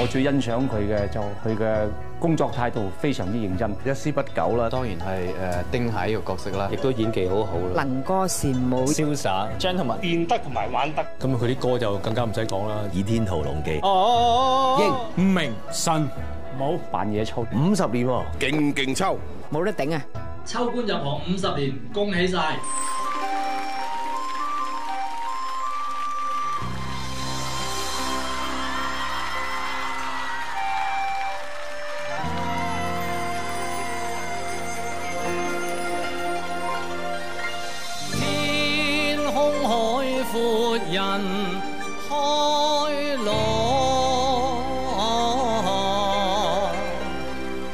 我最欣賞佢嘅就佢嘅工作態度非常之認真。一絲不苟啦，當然係誒丁蟹呢個角色啦，亦都演技好好啦。能歌善舞，瀟灑，gentleman，變得同埋玩得。咁佢啲歌就更加唔使講啦，《倚天屠龍記》。哦，英、吳明、神、冇扮嘢抽，五十年喎，勁勁抽，冇得頂啊！秋官入行五十年，恭喜晒！人开朗，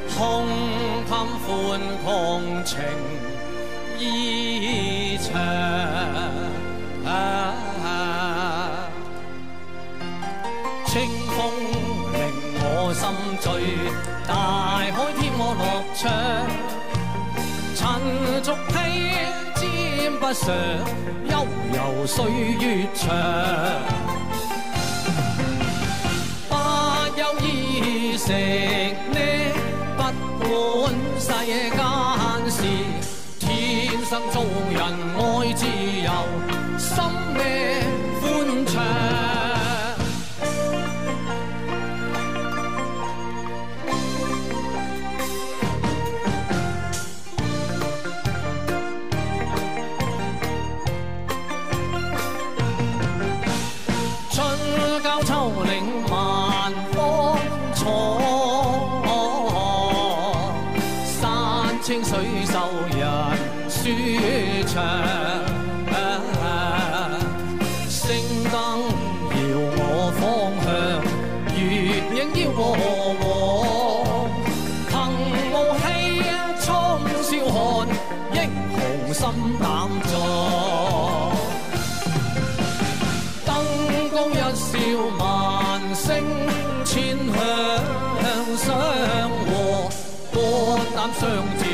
胸襟寬曠情意长。清风令我心醉，大海添我樂暢。塵俗披天不上，悠悠岁月长。不休衣食呢，不管世间事，天生做人萬方楚，山清水秀人舒畅。星燈搖我方向，月影邀我往。憑傲气冲霄汉，英雄心膽壯。燈光一笑声千响，相和，歌胆相酬。